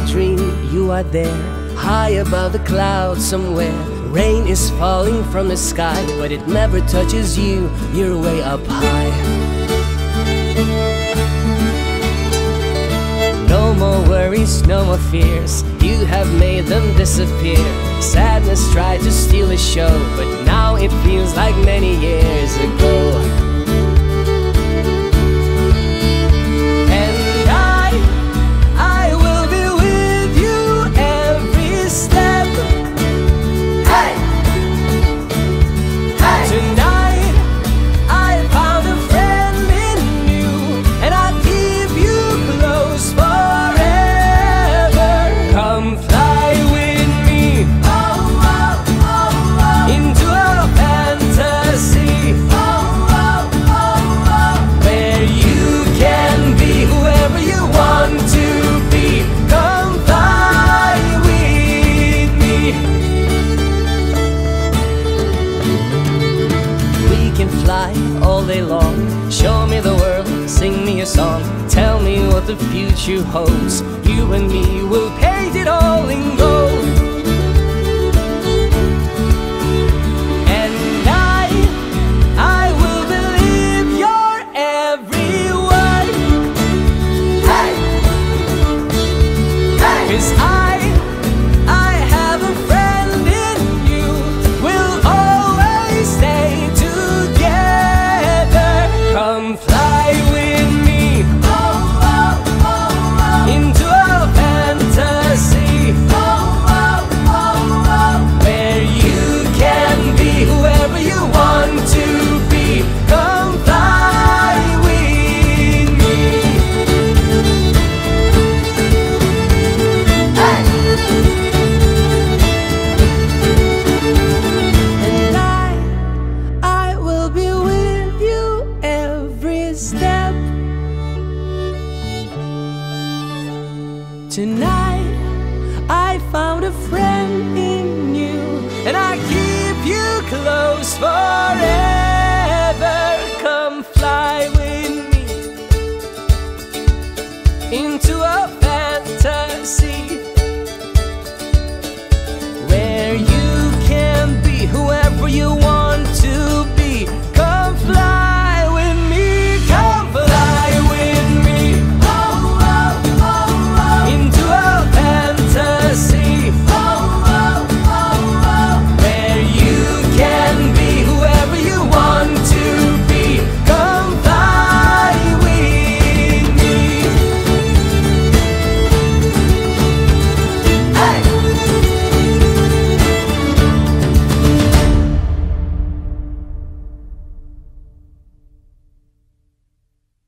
dream you are there, high above the clouds somewhere. Rain is falling from the sky, but it never touches you. You're way up high. No more worries, no more fears. You have made them disappear. Sadness tried to steal the show, but now it feels like many years day long. Show me the world, sing me a song. Tell me what the future holds. You and me will paint it all in gold. Tonight I found a friend in you, and I.